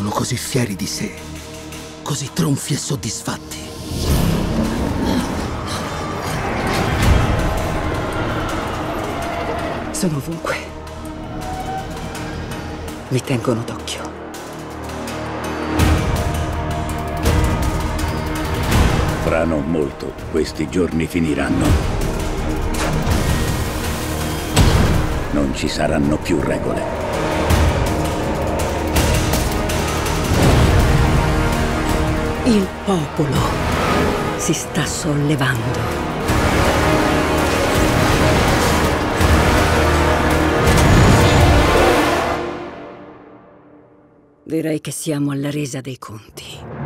così fieri di sé, così tronfi e soddisfatti. Sono ovunque. Mi tengono d'occhio. Fra non molto, questi giorni finiranno. Non ci saranno più regole. Il popolo si sta sollevando. Direi che siamo alla resa dei conti.